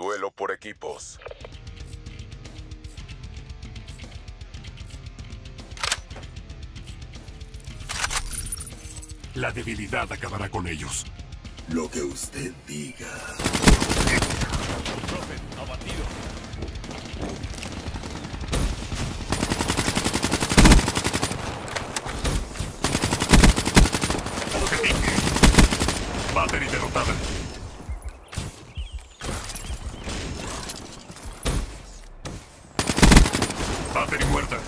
Duelo por equipos. La debilidad acabará con ellos. Lo que usted diga. Battery derrotada. Battery muerta.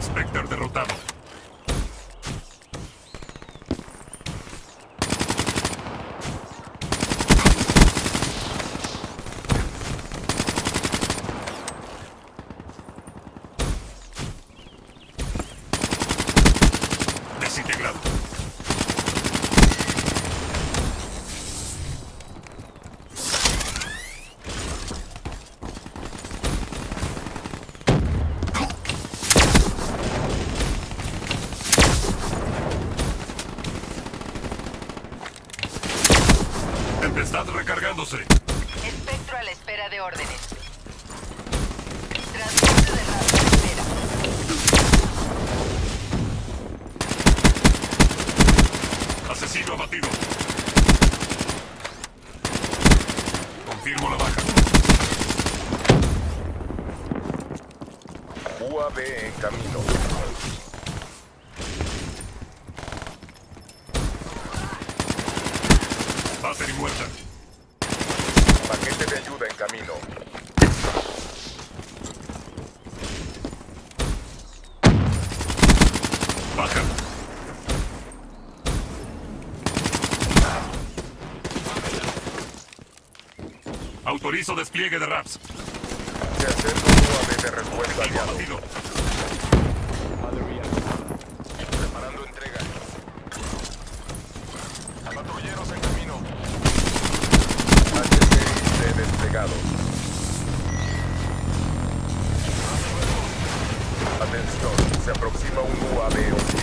Spectre derrotado. Desintegrado. Tempestad recargándose. Espectro a la espera de órdenes. Transporte de raza a la espera. Asesino abatido. Confirmo la baja. UAV en camino. Battery muerta. Paquete de ayuda en camino. Baja. Autorizo despliegue de RAPS. Se acerca un UAV de respuesta Tengo aliado. abatido. Preparando entrega. Patrulleros en camino. HCIC Atención, se aproxima un UAV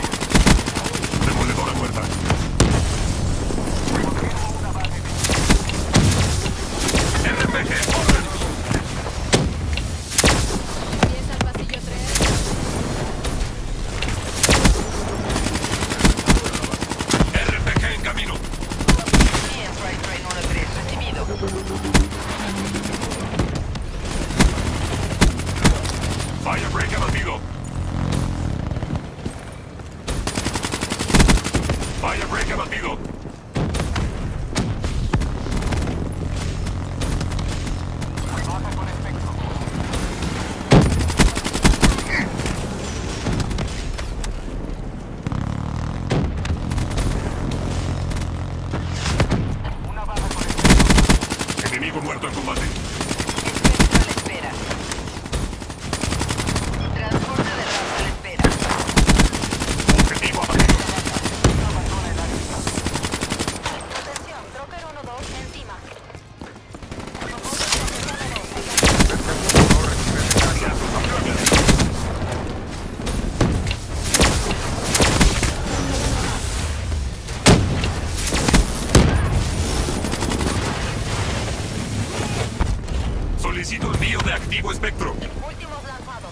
abatido. Firebreak abatido. Enemigo muerto en combate. Espectro. Últimos lanzados.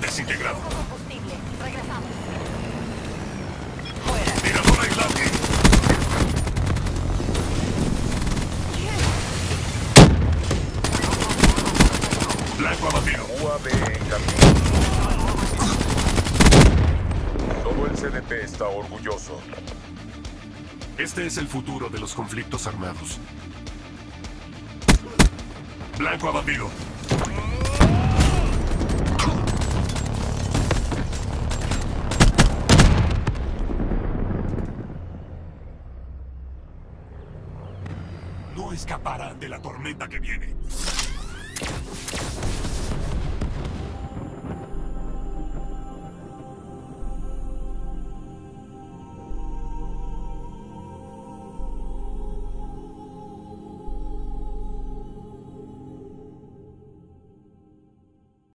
Desintegrado. Combustible. Regresamos. Fuera. Tirador aislado. Blanco abatido. UAV en camino. Todo el CDP está orgulloso. Este es el futuro de los conflictos armados. Blanco abatido. No escaparán de la tormenta que viene.